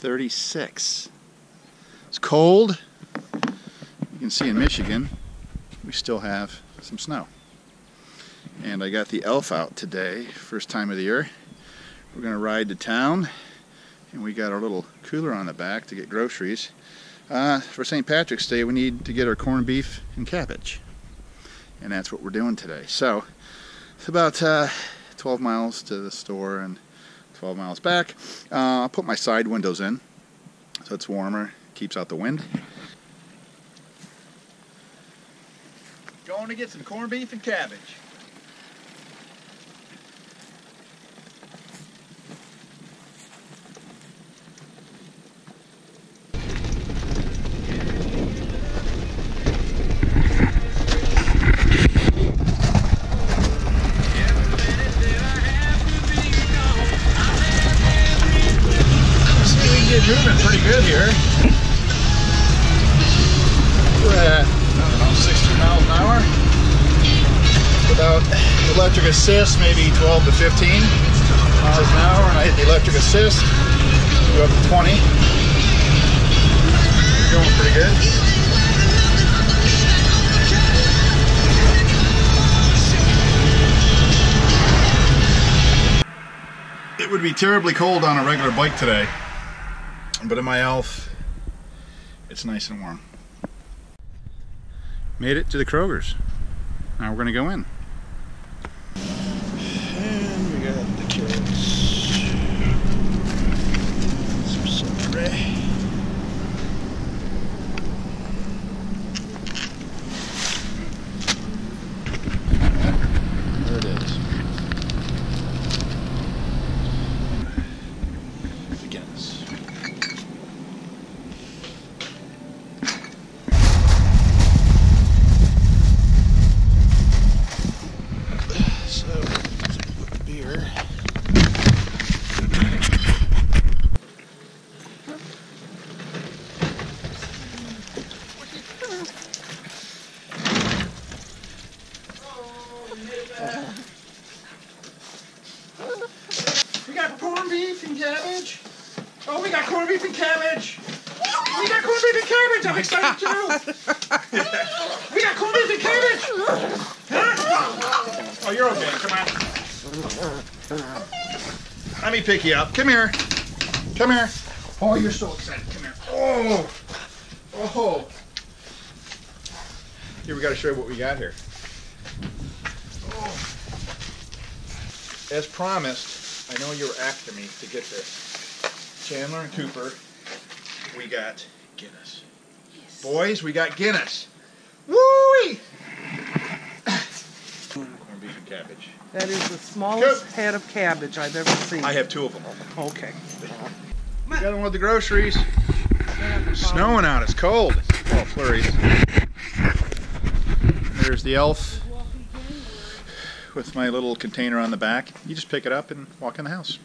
36. It's cold. You can see in Michigan, we still have some snow. And I got the elf out today, first time of the year. We're going to ride to town, and we got our little cooler on the back to get groceries. Uh, for St. Patrick's Day, we need to get our corned beef and cabbage. And that's what we're doing today. So, it's about uh, 12 miles to the store and 12 miles back. Uh, I'll put my side windows in so it's warmer, keeps out the wind. Going to get some corned beef and cabbage. Moving pretty good here. We're at, I don't know, 60 miles an hour. Without electric assist, maybe 12 to 15 miles an hour. And I hit the electric assist, go up to 20. Going pretty good. It would be terribly cold on a regular bike today. But in my Elf, it's nice and warm. Made it to the Kroger's. Now we're gonna go in. And we got the carrots. Some celery. There it is. The Guinness. So, beer. We got corned beef and cabbage. Oh, we got corned beef and cabbage. We got corned beef and cabbage. I'm excited too. we got corned beef and cabbage. Huh? Oh, you're okay. Come on. Let me pick you up. Come here. Come here. Oh, you're so excited. Come here. Oh. Oh. Here, we got to show you what we got here. Oh. As promised, I know you were after me to get this. Chandler and Cooper, we got Guinness. Boys, we got Guinness. Woo-wee! Corned beef and cabbage. That is the smallest Good. head of cabbage I've ever seen. I have two of them. Okay. Got them with the groceries. Snowing out. It's cold. Oh, flurries. There's the elf with my little container on the back. You just pick it up and walk in the house.